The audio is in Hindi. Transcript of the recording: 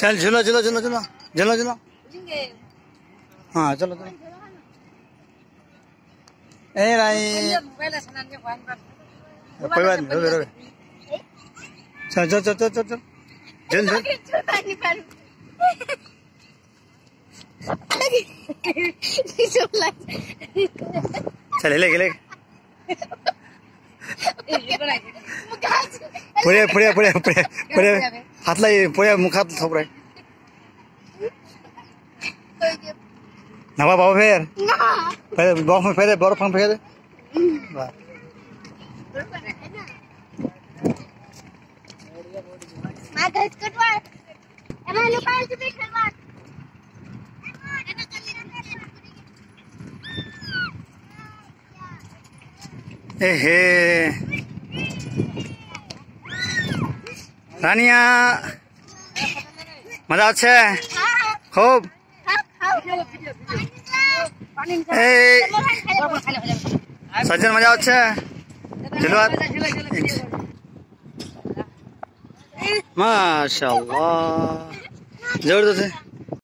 चल झूलो झूलो झूलो झूलो झूलो झूलो हाँ चलो चलो ए राई कोई बात नहीं रोके रोके चल चल चल चल चल चल चल चल चल ले ले पुढे पुढे पुढे पुढे पुढे. हातला पुढे मुखात थोपराय नवा बाबा फेर. फेर बॉफ फेर बर्फ़ फेर. ए हे. রানিয়া মজা হচ্ছে খুব। এই সজ্জন মজা হচ্ছে? ধন্যবাদ মাশাল্লাহ জবরদস্ত